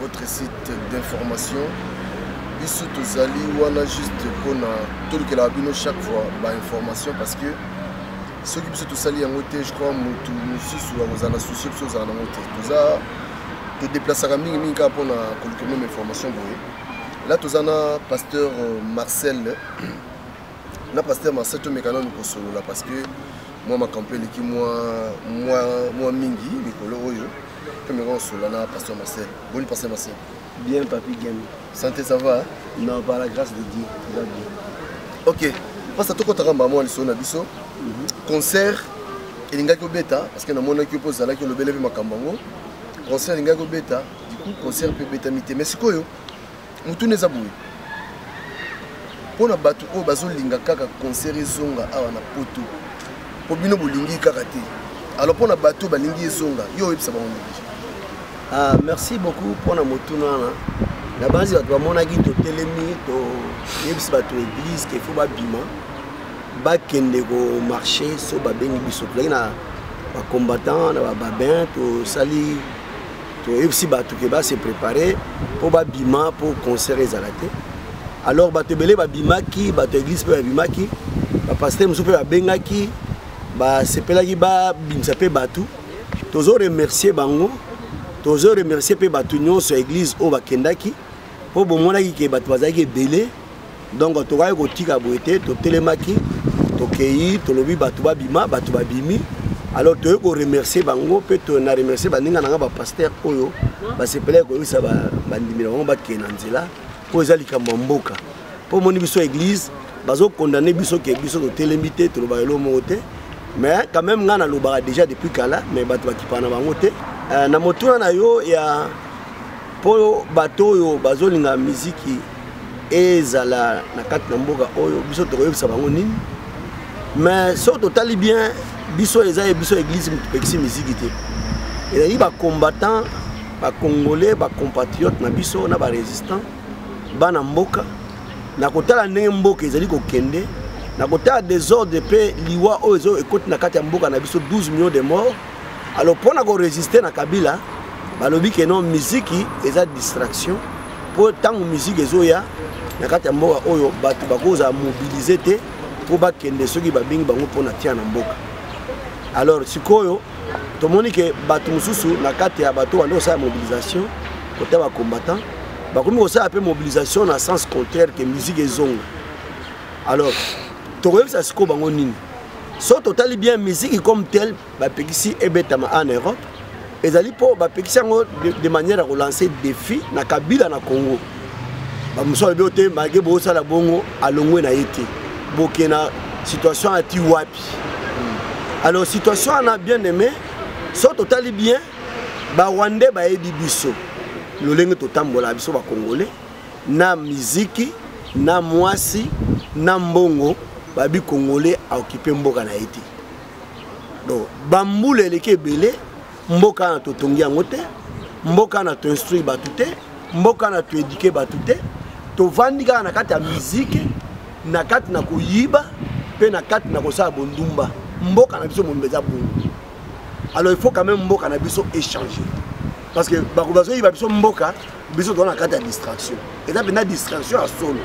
votre site d'information biso tozali wana juste mpona tolukelaka bino chaque fois bainformation parce que soki biso tosali yango te je crois motu mosusu akozala souci biso ozala nango te toza todeplasaka mingimingi kaka mpona koluka meme information boye la toza na pasteur euh, marcel na pasteur marcel tomeka nanu kosolola parce que mwa makambo mpe eleki mwa mingi mikolo oyo mpe meka kosolola na pasteur marcel boni pasteur marcel bien papi game santé ça va non par la grâce de dieu eza bien ok mpasa tokotaka mbala mwa lisolo na biso mhm. concert elingaki obeta parce que namonaki mpo ozalaki olobele mpe makambo yango concert elingaki obeta du coup concert mpe ebetami te mais sikoyo motuna eza boye mpo na bato oyo bazolinga kaka concert ezonga awa na poto mpo bino bolingi kaka te alors mpo na bato balingi ezonga yo oyebisa bango nini ah, merci beaucoup mpo na motuna wana na banzi bato bamonaki totelemi toyebisi bato église ke fo babima bakende komarche so babengi biso tozalaki na bacombattant na bababin tosali toyebisi bato ke ba se préparer mpo babima mpo concert ezala te alors bato ebele babimaki bato ya église mpe babimaki bapaster mosusu mpe babengaki basepelaki babimisa mpe bato tozo remercier bango tozo remercier mpe bato nyonso ya église oyo bakendaki mpo bomonaki ke bato bazalaki ebele donc tokaki kotika boye te totelemaki tokei tolobi bato babima bato babimi alors toyei koremercie bango mpe na remercie baninga na nga bapaster oyo basepelaki koyebisa bandimi na bango bakei na nzela mpo eza likambo ya mboka mpo omoni biso église bazokondane biso ke biso totelemi te tolobaka elo moko te mais quand même ngai nalobaka déjà depuis kala mais bato bakipaka na bango te euh, na motuna na yo ya mpo bato oyo bazolinga miziki ezala na kati na mboka oyo biso tokoyebisa bango nini mais soki totali bien biso eza ye biso église moto pekisi miziki te ezali bacombattant bacongolais bacompatriote na biso na barésistant bana mboka na kotala ndenge mboka ezali kokende na kotala desordre mpe liwa oyo ekoti na kati ya mboka na biso 12 millions de morts alors mpo na koresiste na kabila balobi ke non miziki eza distraction mpo ntango miziki ezoya na kati ya mboka oyo bato bakozala mobilize te mpo bakende soki babengi bango mpo na tia na mboka alors sikoyo tomoni ke bato mosusu na kati ya bato banda kosala mobilisation kota bacombattant bakomi kosala mpe mobilisation na sens contraire ke miziki ezonga alors tokoyebisa sikoyo bango nini so totali bien miziki comme tel bapekisi ebetama en europe ezali mpo bapekisi yango de manière ya kolancer défi na kabila na congo bamosusu alobi ote malgre bosala bongo alongwe na ye te boke na situation ati wapi alors situation wana bien aimé so totali bien barwandais bayebi biso lolenge totambola biso bacongolais na miziki na mwasi na mbongo babi congolais aokipe mboka na ye te donc bambula eleki ebele mboka wana totongi yango te mboka wana toinstruire bato te mboka wana toedike bato te tovandi kaka na kati ya miziki na kati na koyiba mpe na kati na kosala bondumba mboka na biso mobimba eza bongo alors il faut quand même mboka na biso échanger parce que bato bazoyiba biso mboka biso toza na kati ya distraction eza mpenza distraction ya solo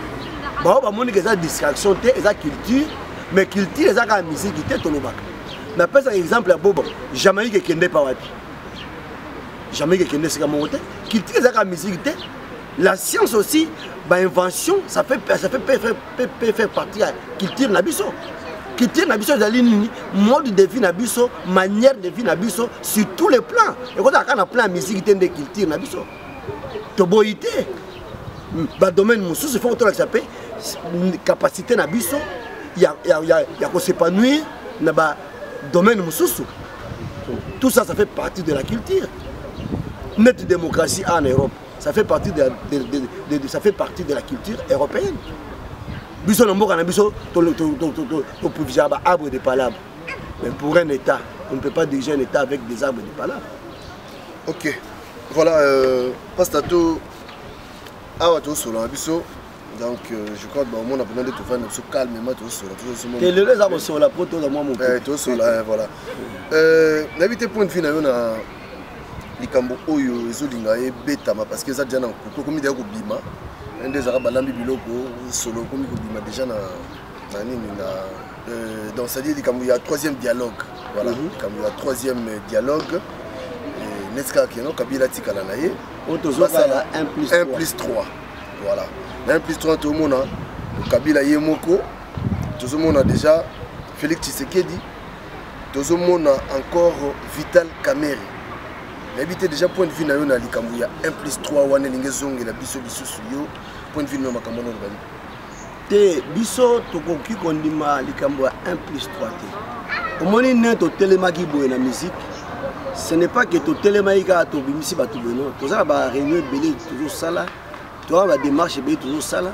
bao bamoniki eza distraction te eza culture mais culture eza kaka miziki te tolobaka napesaka exemple ya bobo jamaïque ekende pa wapi jamaïque ekende esika moko te culture eza kaka miziki te la science aussi bainvention ça fait, ça fait pepe fait partie ya culture na biso culture na biso ezali nini mode de vie na biso manière de vie na biso sur tous les plans ekozala kaka na plan ya miziki te nde culture na biso toboyi te hmm, badomaine mosusu ifo kotolakisa mpe capacité na biso ya, ya, ya, ya kosepanouir na badomaine mosusu tout ça ça fait partie de la culture neti démocratie en europe ça fait partie de, de, de, de, de, ça fait partie de la culture européenne biso na mboka na biso toprovisaka baabre de palabre mais pour un état on ne peut pas diriger un état avec des arbres de palabre ok voilà euh, pastato awa tozosola na biso donc euh, je crois baomona mpena nde tovandi na biso calmement tozosola te lelo eza kosola mpo toza mwa moto eh, tozosola eh, voilà euh, nayebi te point de vue na yo na likambo oyo ezolinga ebetama parce que eza deja na nkuku ekomi deja kobima eh, nde ezalaka balambi biloko solo ekomi kobima deja na na nini na euh, donc cestadire likambo ya troisième dialogue voilà mhm. likambo ya troisième dialogue neti kaka keno kabila atikala na ye oyo tozosala 1 plus 3 voilà na plus 3 tomona kabila ye moko tozomona déjà félix tshisekedi tozomona encore vital kamere nayebi te déjà point de vue na yo na likambo ya 1 plus 3 wana elingi ezongela biso lisusu yo point de vue na makambo wana olobani te biso tokoki kondima likambo ya 1 plus 3 te omoni ne totelemaki boye na miziki ce n'est pas que totelemaki kaka tobimisi bato boye no toza na bareunion ebele tozosala toza na badémarche ebele tozosala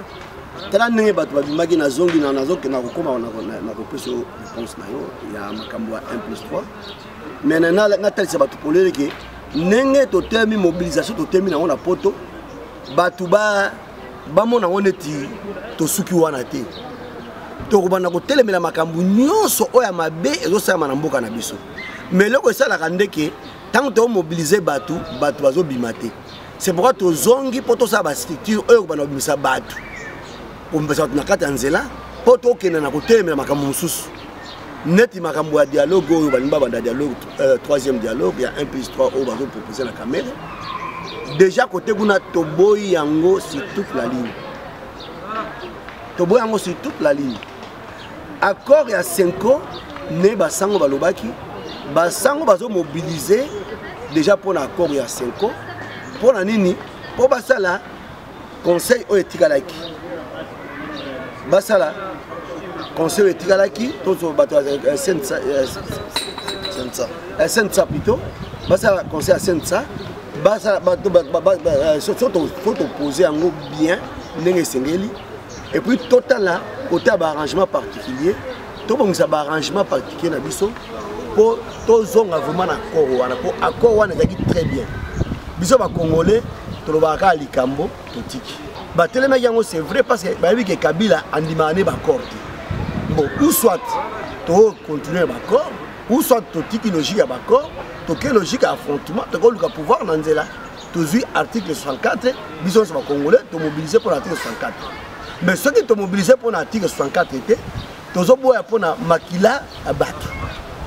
tala ndenge bato babimaki nazongi na nazokenda kokoma na kopesa réponse na yo ya makambo ya 1 plus 3 mais natalisa bato polele ke ndenge totelemi mobilisation totelemi nango na poto bato ba bamona yango neti tosuki wana te tokobanda kotelemela makambo nyonso oyo ya mabe ezosalama na mboka na biso ma eloko esalaka ndeke ntango tomobilize bato bato bazobima te c'est pourquoi tozongi mpo tosala bastructure oyo ekobanda kobimisa bato komipesa bato na kati ya nzela mpo tokenda na kotelemela makambo mosusu neti makambo ya dialogue oyo balingi babanda dialogue euh, troisième dialogue il y a un plus trois oyo bazo proposer na kamere déjà kote kuna toboyi yango sur toute la ligne toboyi yango sur toute la ligne accord ya cinco ne basango balobaki basango bazomobilize déjà mpo na accord ya cinco mpo na nini mpo basala conseil oyo etikalaki basala conseil oyo etikalaki tozo bato ya sensa sensa plutôt basala conseil ya sensa basala bato so topose yango bien ndenge esengeli epuis totala kota baarrangement particulier tobongisa baarrangement particulier na biso mpo tozonga vraiment na accord wana mpo accord wana ezalaki très bien biso bacongolais tolobaka kaka likambo totiki batelemaki yango c'est vrai parce que bayebi ke kabila andimaka ne baccord te bon ou soit tocontinue baccord ou soit totiki logique ya baccord toke logique ya affrontement tokoluka pouvoir na nzela tozwi article 64 biso nyonso bacongolais tomobilise mpo na article 64 mais soki tomobilise mpo na article 64 te tozoboya mpo na makila ya bato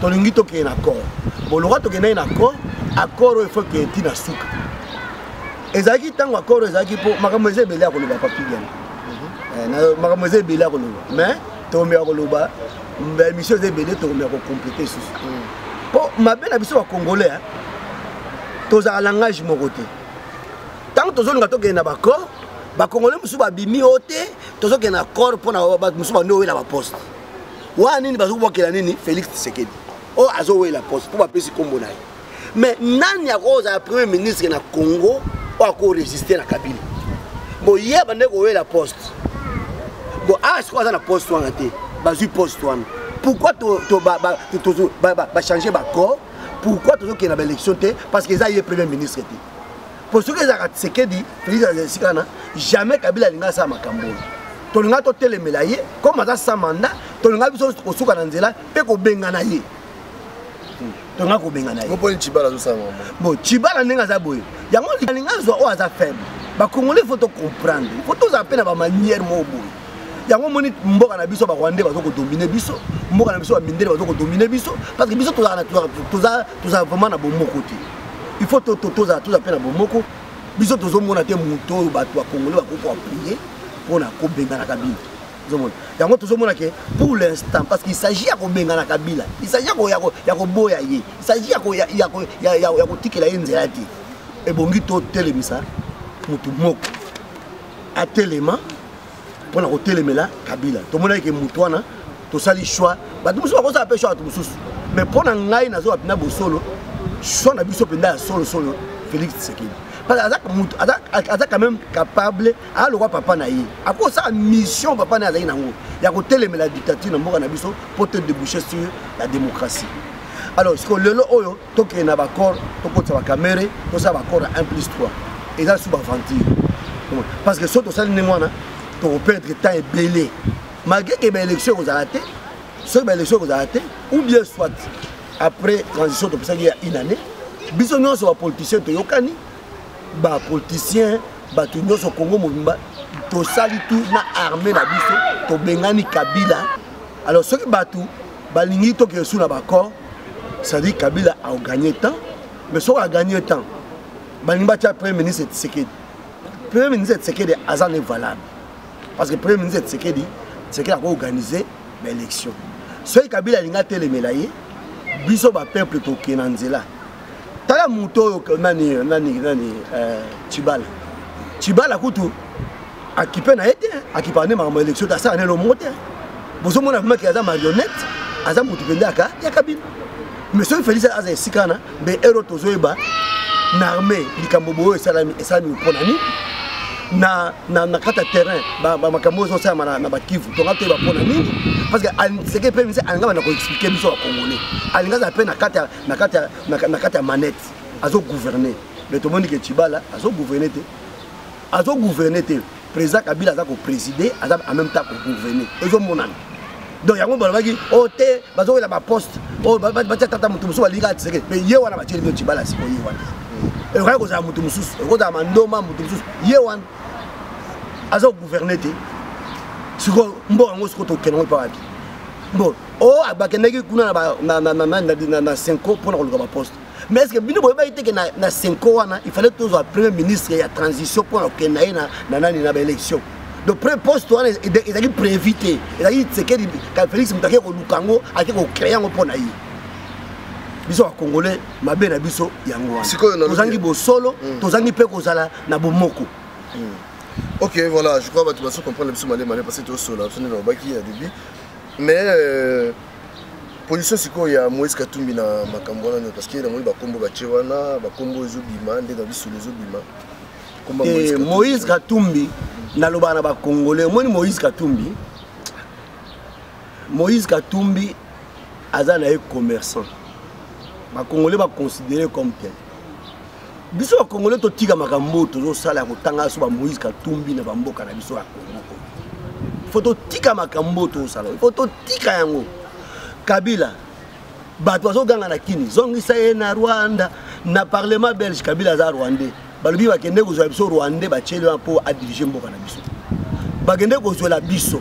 tolingi tokende na accord boloka tokendaki na accord accord oyo efo ekende ti na suka ezalaki ntango accord oyo ezalaki mpo makambo eza ebele ya koloba papidiana eh, makambo eza ebele ya koloba mais tokomeka koloba ba émission eza ebele tokomeka kocomplete lisusu mpo mabe na biso bacongolais tozala langage moko te ntango tozolinga tokende na bacor bacongolais mosusu babimi o te tozokende na cor mpo na mosusu bandi owela baposte wana nini bazokobwakela nini félix tshisekedi oyo azowela poste mpo bapesi nkombo na ye mais nani akozala premier ministre na congo oyo akoresiste na kabila boye bande koyela poste bo awa ah, sikoyo aza na poste wana te bazwi poste wana pourquoi bachange bacor pourquoi tozokende na baélection te parce que eza ye premier ministre te mpo soki ezalaka tsekedi félix aza esika wana jamais kabila alinga asala makambo oyo tolinga totelemela ye comme aza sans mandat tolinga biso kosuka na nzela mpe kobengana ye tonga kobengana ye moponi chibala azosala mwa bon chibala ndenge aza boye yango alingi azwa oyo aza faible bakongolais faut tocomprendre faut tozala mpe na bamanière moko boye yango omoni mboka na biso barwandais baza kodomine biso mboka na biso bamindele baza kodomine biso parce que biso tozala vraiment na bomoko te il faut tozala tozala mpe na bomoko biso tozomona te moto oyo bato bakongole bakoki koapuye mpo na kobenganaka bino ozomona yango tozomona ke pour l'instant parce qu'il s'agit ya kobengana kabila il s'agit ya koboya ye il s'agit ya kotikela ye nzela te ebongi totelemisa motu moko atelema mpo na kotelemela kabila tomonaki ke motu wana tosali choix bato mosusu bakosala mpe choix bato mosusu mais mpo na ngai nazoba mpena bosolo choix na biso mpenza ya solosolo félix tshisekedi parce aza quand même capable aa lokwa papa na ye akoki kosala mission papa na ye azalaki nango ya kotelemela dictature na mboka na biso mpo te débouche sur la démocratie alors siko lelo oyo tokende na baccord tokotisa bakamere tosala baccord ya 1 plus 3 eza lisusu baventure parce que so tosali ndenge wana tokoperdre temps ebele malgré ke baélection ekozala te soki baélection ekozala te ou bien soit après transition topesaki ya une année biso nyonso bapoliticien toyokani ba politiciens bato nyonso kongo mobimba tosali tu na armée na biso tobengani kabila alors soki bato balingi tokende su na baccord cestadire kabila aoganye temps mais soki aganye temps balingi batya premier ministre tisekedi premier ministre tisekedi aza ne valable parce que premier ministre tisekedi tisekedi akoorganize baélection soki kabila alingi atelemela ye biso bapeuple tokende na nzela tala moto oyo nani nani nani chibala euh, chibala kutu akipe na ye te akipaka nde makambo ya élection te asala na elo moko te bozomona vraimen ke aza marionnette aza moto mpenza aka ya kabila mais soki félix aza esika wana mbe ero tozoyeba na armée likambo boyo esalami esalami mpo na nini na, na, na kati ya terrain makambo oyo ezosalama na, na bakivu tonga toyeba mpo na nini parce que seke mpe mise alingama na koexplike biso ya congolais alinga azala mpe na kati ya na kati ya, na, na kati ya manette azo gouverner mais tomoni ke chibala azo gouverner te azo gouverner te président kabila aza kopréside aza en même temps kogouverne ezomonana donc yango balobaki o oh, te bazowela baposte oyo oh, batya tata moto mosusu balingaka tseke mais ye wana batyeli bino cibala sikoyo ye wana ekokaki kozala moto mosusu ekoki kozala mandoma moto mosusu ye wana aza kogouverne te sikoyo mboka yango sikoyo tokende ngo epa wapi bon o bakendaki kuna na senco mpona koluka baposte mais est ce que bino boyebaki teke na senco wana il fallait tozwa premier ministre ya transition mpona kokenda ye na nani na baélection donc premier poste wana ezalaki prévu te ezalaki tsekedi ka félix moto ake koluka yango ake kocree yango mpo na ye biso bakongole mabe na biso yango wana tozangi bosolo mm. tozangi mpe kozala na bomoko mm. ok voilà je crois bato baso comprendre biso malemale parce que tosola biso nde nalobaki ya début mais euh, position sikoyo ya moïse katumbi na makambo wana nini parce que namoni bakombo batie wana bakombo ezobima nde na lisolo ezobima te eh, moïse katumbi nalobaka na bacongolais omoni moïse katumbi moïse katumbi aza na ye commerçant bacongolais baconsidere comme tel biso ba congolais totika makambo oyo tozosala ya kotanga so ba moïse katumbi na bamboka na biso ya congo oyo fo totika makambo oyo tozosala fo totika yango kabila bato bazoganga na kini zongisa ye na rwanda na parlement belge kabila aza rwandais balobi bakende kozwa biso rwandais batieli wana mpo adirige mboka na biso bakende kozwela biso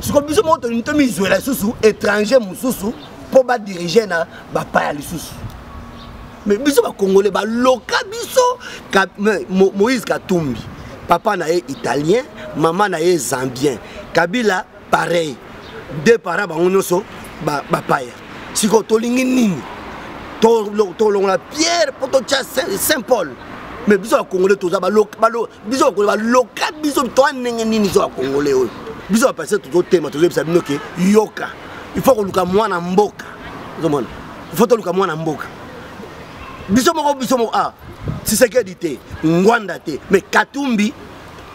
siko biso moko tolingi tomizwela lisusu étranger mosusu mpo badirige na bapaya lisusu mais biso ba congolais ba loka biso ka, me, Mo, Moïse Katumbi papa na ye italien maman na ye zambien Kabila pareil deux parents bango nyonso ba, ba paya siko tolingi nini tolongola pierre mpo totya saint paul mais biso bakongole toza biso bakongole baloka biso toa ndenge nini biso bakongole oyo biso bapase tozotema tozoyebisa bino ke yoka il faut koluka mwana mboka ozomona faut toluka mwana mboka biso moko biso moko ah tisekedi te ngwanda te mais katumbi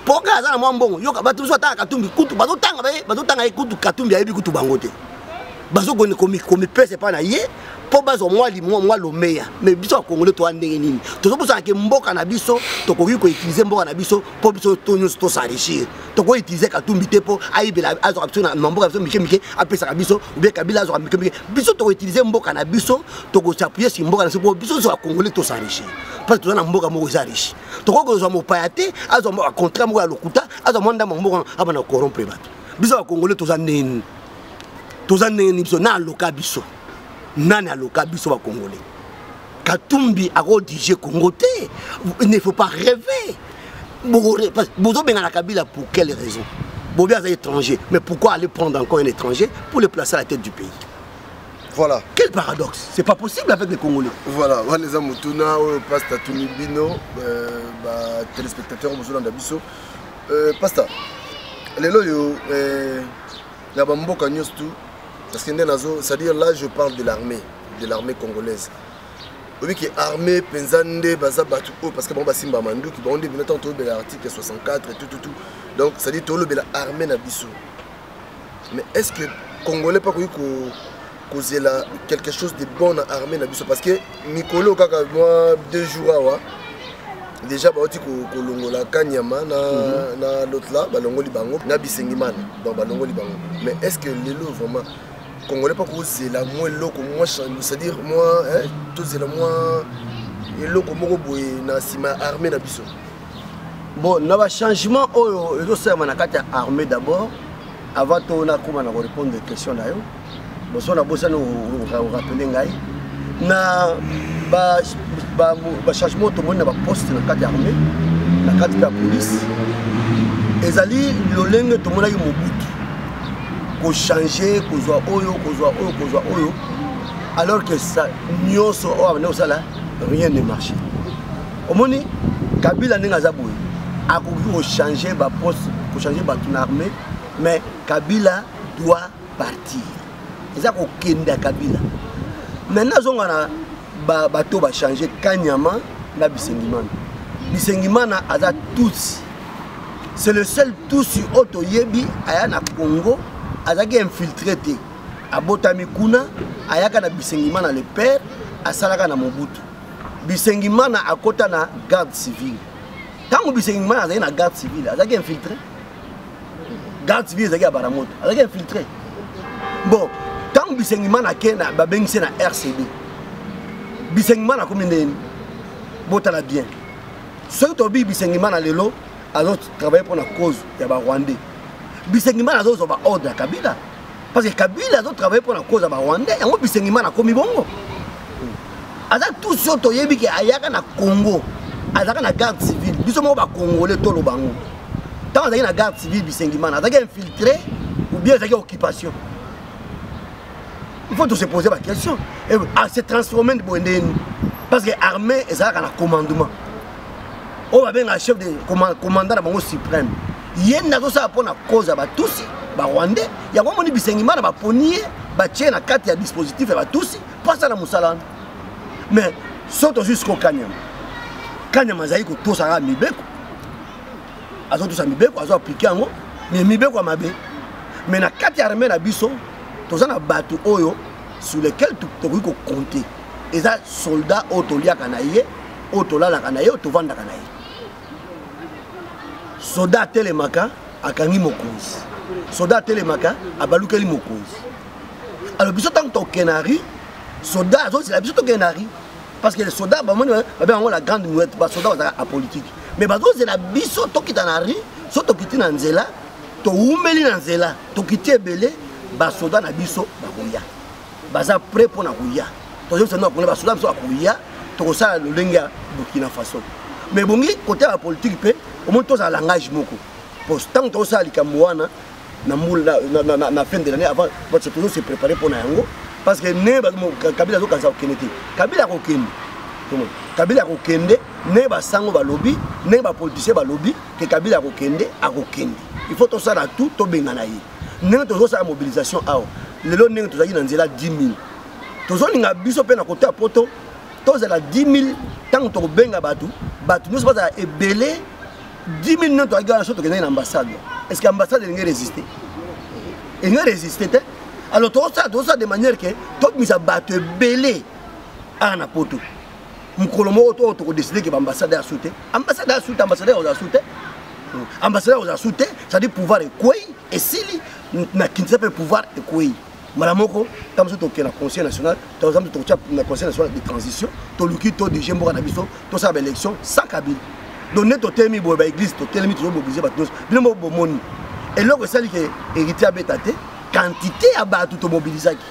mpo kaka aza na mwa mbongo yoka bato biso batanga katumbi kutu bazotanga baye bazotanga ye kutu katumbi ayebi kutu bango te bazokende komipesa epai na ye mpo bazwa mwa limwa mwa lomeya mais biso bakongole toya ndenge nini tozobosanake mboka na biso tokoki koutilize mboka na biso mpo biso to nyonso tosarichir toko utiliser katumbi te po ayibela azwaka biso na mboka biso mike mike apesaka biso oubien kabila azwaka mike mike biso toko utiliser mboka na biso toko s'appuyer sur mboka na biso po biso nyonso ya congolais to s'enrichir parce toza na mboka moko eza riche tokoki kozwa mopaya te azwa contrat moko ya lokuta azwa mwa ndambo mboka abana korompre bato biso ya congolais toza ndenge nini toza ndenge nini biso na aloka biso nani aloka biso ba congolais katumbi akodirige congo te il ne faut pas rêver bozobengana kabila pour quelle raison bobi aza étranger mais pourquoi aller prendre encore un étranger pour le placer à la tête du pays voilà quel paradoxe c'est pas possible avec les congolais voilà wana eza motuna oyo paste atuni bino euh, batelespectateur bozolanda biso euh, pasta lelo oyo euh, na bamboka nyonso tu parce que nde nazo c'est à dire là je parle de l'armée de l'armée congolaise oyebi ke armée mpenza nde baza bato oyo parce que bango basimba manduki bango nde bino ntango tolobela article 64 etututu donc c'est à dire tolobela armée na biso mais est ce que congolais mpe akoki kozela quelque chose de bon na armée na biso parce que mikolo kaka mwa deux jours awa déjà bauti kolongola kanyama na, mhm. na l'autre là balongoli bango na bisengimana donc balongoli bango mais est ce que lelo vraiment congolais mpa kozela mwa eloko mwa c'est-à-dire mwa tozela mwa eloko moko boye na nsima ya armée na biso bon na bachangement oyo ezosalama na kati ya armée d'abord avant to nakoma na korépondre question na yo boso na bosani orapele ngai na bachangement tomoni na baposte na kati ya armée na kati mpe ya polise ezali lolenge tomonaki mobutu kochange kozwa oyo kozwa oyo kozwa oyo alors que ça nyonso oyo abandi kosala rien ne marché omoni kabila ndenge aza boye akoki kochange baposte kochange bato na armée mais kabila doit partir eza kokende ya kabila maintenant azonga na bato ba bachange kanyama na bisengimana bisengimana aza tutsi c'est le seul tutsi oyo toyebi aya na congo azalaki infiltre te abotami kuna ayaka na bisengimana le père asalaka na mobutu bisengimana akota na garde civile ntango bisengimana azali na garde civile azalaki infiltre garde civil ezalaki ya baramoto azalaki infiltre bon ntango bisengimana ake babengisi na rcd bisengimana akomi ndeni botala bien soki tobii bisengimana lelo azotravaille mpo na cause ya barwandais bisengimana azozwa baordre ya kabila parce que kabila azo travaille mpo na koza barwandais yango bisengimana akomi bongo aza tout so toyebi ke ayaka na congo azalaka na garde civile biso moko bacongolais toloba yango ntango azalaki na garde civile bisengimana azalaki infiltré ou bien azalaki occupation il faut to se poser baquestion eh ase ah, transforme boye nde nini parce que armée ezalaka na commandement oyo babengaka chef de commandant na bango suprême ye nde azosala mpo na cause ya batusi barwandais yango amoni bisengimana baponi ye batie na kati ya dispositif ya batusi mpo asala mosala wana mais so tozwi siko kanyama kanyama azali kotosa kaka mibeko azotosa mibeko azo aplike yango me mibeko ya mabe me na kati ya arme na biso toza na bato oyo sur lequel tokoki kokonte eza soldat oyo toliaka na ye oyo tolalaka na ye oyo tovandaka na ye soda atelemaka akangi mokonzi soda atelemaka abalukeli mokonzi alors biso ntango tokenari soda azozela biso tokenari parce que soda bamoni babe yango la grande muette basoda bazalaka apolitique mais bazozela biso tokita na ri so tokiti na nzela towumeli na nzela tokiti ebele basoda na biso bakoya baza prêt mpo na koya tozoyebisa bino bakuna basoda biso bakoya tokosala lolenge ya burkina faso ma ebongi kotala politike mpe omoni tozala langage moko po ntango tokosala likambo wana na mbula na fin de l'année avant bato tozo se préparer mpo na yango parce que ne kabila azokanisa kokende te kabila akokende kabila akokende ndenge basango balobi ndenge bapoliticien balobi ke kabila akokende akokende il faut tosala tout tobengana ye ndenge tozosala mobilisation awa lelo ndenge tozalaki na nzela 10 000 tozolinga biso mpe na kote ya poto tozala 10 000 ntango tokobenga bato bato nyonso bazala ebele 10 000 nino tozalaki wana so tokendaki na ambassade est ce que ambassade elingi résiste elingi résiste te alors tokosala tokosala de manière ke tobimisa bato ebele awa na poto mokolo moko to toko décider ke ba ambassade ya sute ambassade ya sute ambassade ya sute hmm. ambassade ya sute ça dit pouvoir ekwei esili na kinisa pe pouvoir ekwei mbala moko ntango mosusu tokende na conseil national toza mosu tokotya na conseil national de transition toluki to dirige mboka na biso tosala baélection sans kabili donc nde totelemi boye baeglise totelemi tozomobilise bato nyonso bino moko bomoni eloko esali ke héritier abeta te quantité ya bato tomobilisaki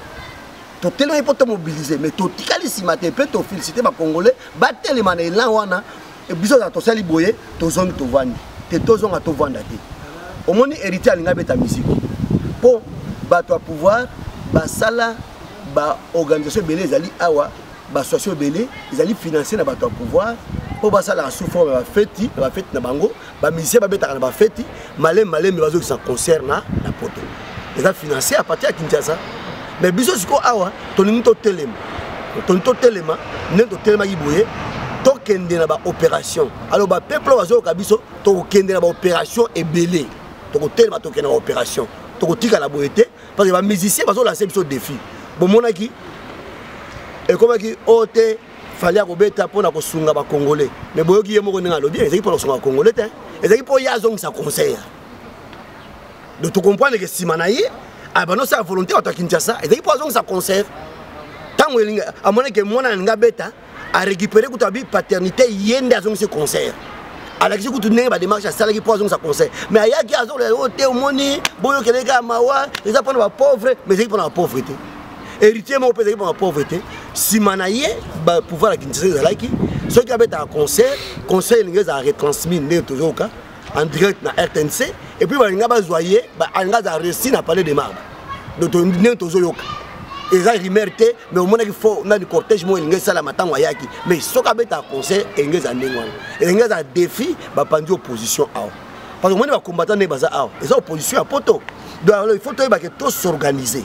totelemi mpo tomobilize mais totikali nsima te mpe tofelisite bacongolais batelema na elan wana eh, biso za tosali boye tozongi tovandi te tozonga tovanda te omoni héritier alingi abeta misiki mpo bato ya pouvoir basala baorganisation ebele ezali awa bassociation ebele ezali financie na bato ya pouvoir mpo basalaka sous forme ya bafeti na bafeti na bango ba musiciens ba betaka na ba feti malem malem bazo kisa concert na na poto eza financier à partir ya Kinshasa mais biso siko awa tolingi to telema tolingi to telema nde to telema ki boye to kende na ba opération alors ba peuple bazo ka biso to kende na ba opération ebele to ko telema to kende na ba opération to ko tika la boye te parce que ba musiciens bazo lancer biso défi bomonaki ekomaki ote oh, fali akobeta mpo na kosunga bacongolais mais boyoki ye moko ndenge alobi ezalaki mpo na kosunga bacongolais te ezalaki mpo ye azongisa conseil donc tocomprendre ke nsima na ye abanda osala volonté bato ya kinshasa ezalaki mpo azongisa conseil ntango amonaki mwana alinga abeta arécupere kutu abi paternité ye nde azongisi conseil alakisi kutu ndenge bademarche asalaki mpo azongisa conseil mais ayaki azolola yango te omoni boyokeleka mawa eza mpo na bapauvre mais ezalaki mpo na bapauvre te héritier moko mpe ezalaki mpona pauvre te nsima na ye pouvoir ya kinshasa ezalaki soki abetaka concert concert elingi ezala retransmis ndenge tozoyoka en direct na rtnc et puis balinga bazwa ye alinga aza réussi na palais de marbre ndenge tozoyoka eza rumeur te mais omonaki fo nani cortège moko elingi esalama ntango ayaki mais soki abetaka concert elingi eza ndenge wana elingi eza défi bapanzi opposition awa parce que omoni bacombattant ndenge baza awa eza opposition ya poto donc il faut toyebake tosorganiser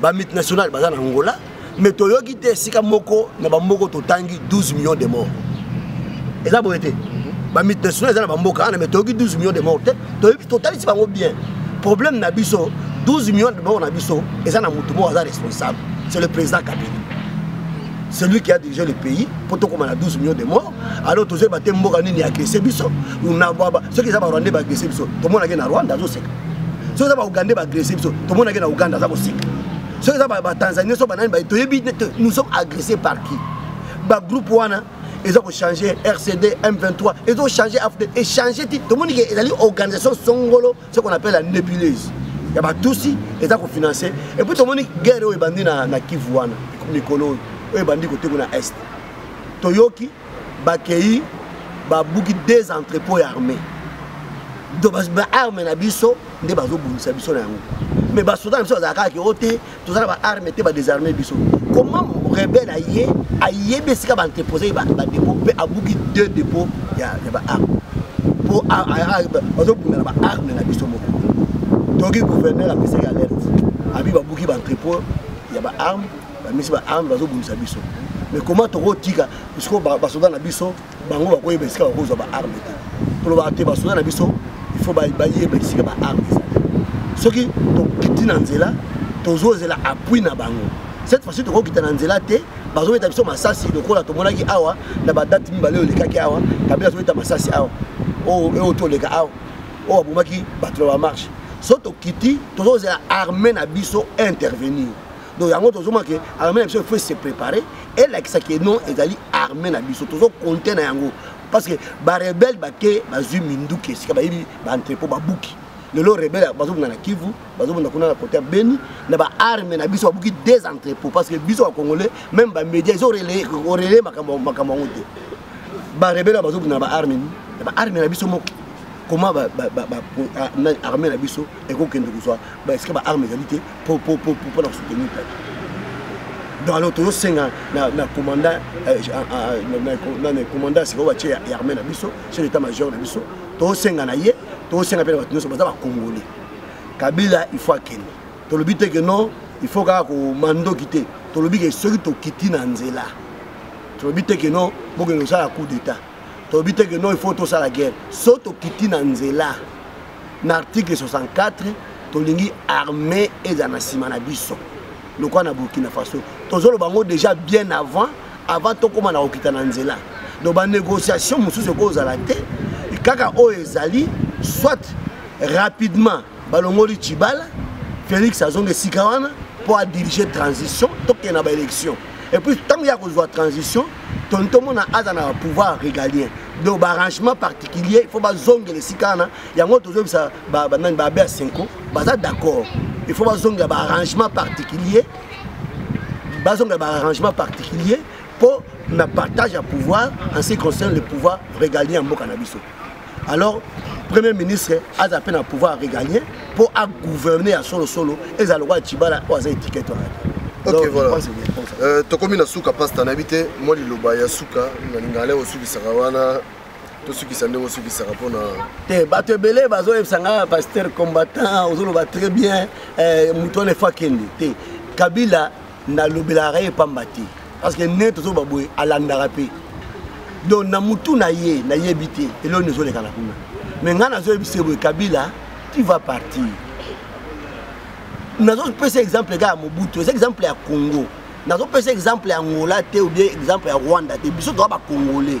ba multinationale baza na angola mais toyoki te esika moko na bamboka totangi 12 millions de mort eza boye te ba multinationale eza na bamboka wana mais toyoki 12 millions de mort te totalisi bango bien problème na biso 12 millions de mort na biso eza na motu moko aza responsable c'est le président kabila celui qui a dirigé le pays mpo tokoma na 12 millions de mort alors tozoyeba te mboka nini agrese biso unabwaba soki eza barwandais baagrese biso tomonake na rwanda azoseka soki eza baugandais baagrese biso tomonake na uganda aza koseka soki eza batanzanie so banani baye toyebi te nous sommes agressé par qui bagroupe wana eza kochange rcd m23 ezochange afd echange ti tomoni ke ezali organisation songolo ce qu'on appelle la nébuleuse ya batusi eza kofinance epuis tomoni guerre oyo ebandi na, na kivu wana mikolo oyo oyo ebandi koteko na est toyoki bakei babuki des entrepôts ya armée donc baarme na biso nde bazobundisa biso na yango mais basoda na biso bazalaka kaka ke o te toza na ba arme te badesarme biso comment rebele aye ayebi esika baentrepose ye badepot mpe abuki deux depot ya baarme mpo bazobunda na baarme na biso moko toki gouverneur apesaki alerte abi babuki baentrepot ya baarme bamisi baarme bazobundisa biso mais comment tokotika sikoyo basoda na biso bango bakoyeba esika bakozwa baarme te tolobaka te basoda na biso ifo bayeba esika baarme ezali soki tokiti na nzela tozozela appui na bango cette fois-ci tokokita na nzela te bazobeta biso masasi lokola tomonaki awa na badate mibale oyo elekaki awa kabila azobeta masasi awa oyo oh, oh, toleka awa oyo oh, abomaki bato na bamarche so tokiti tozozela arme na biso intervenir donc yango tozomona ke armée na biso faut se préparer elakisa ke non ezali armée na biso tozokonte na yango parce que barebele bake bazwi minduki esika bayebi baentrepo babuki lelo rebele bazobunda na kivu bazobunda kuna na kote ya beni na baarme na biso babuki des entrepot parce que biso bacongolais même bamédia ezoreleye makambo yango te barebele bazobunda na baarme nini na baarme na biso moko comment armée na biso ekokende kozwa esika baarme ezali te po po po po na soutenir peuple donc alors tozo senga na na commandant euh, na na commandant sikoyo batie ya armée na biso chef d'état major na biso tozo senga na ye tozo senga mpe na bato nyonso baza ba congolais kabila il faut akende tolobi te ke non il faut kaka komandoki te tolobi ke soki tokiti na nzela tolobi te ke non bokende kosala coup d'état tolobi te ke non il faut tosala guerre so tokiti na nzela na article 64 tolingi armée ezala na nsima na biso lokola na burkina faso tozoloba yango déjà bien avant avant tokóma na kokita na nzela donc banégociation mosusu ekozala te kaka oyo ezali soit rapidement balongoli chibala félix azonga esika wana mpo adirige transition tokende na baélection et puis ntango ya kozwa transition toni tomona aza na pouvoir régalien donc baarrangement particulier il faut bazongela esika wana yango tozoyebisa banani baabe ya senko baza d'accord il faut bazongela baarrangement particulier bazongela baarrangement particulier mpo na partage ya pouvoir en ce qui concerne le pouvoir régalien ya mboka na biso alors premier ministre aza mpe na pouvoir à regagner mpo agouverner ya solosolo ezala lokola cibala oyo aza étiquette wana ok voilà euh, tokomi na suka pasta nayebi te mwa liloba ya suka nalingaka leo osukisaka wana tosukisa ndenge osukisaka mpona te bato ebele bazoyebisa nga pasteur combattant ozoloba très bien eh, moto wana efo akende te kabila nalobelaka ye pamba te parce que ne tozoba boye alandaka mpe donc na mutu na ye nayebi te eloko nini ezolekana kuna mais ngai nazoyebisa boye kabila tu va partir nazopesa exemple kaka ya mobutu eza exemple ya congo nazopesa exemple ya angola te ou bien exemple ya rwanda te biso toza bacongolais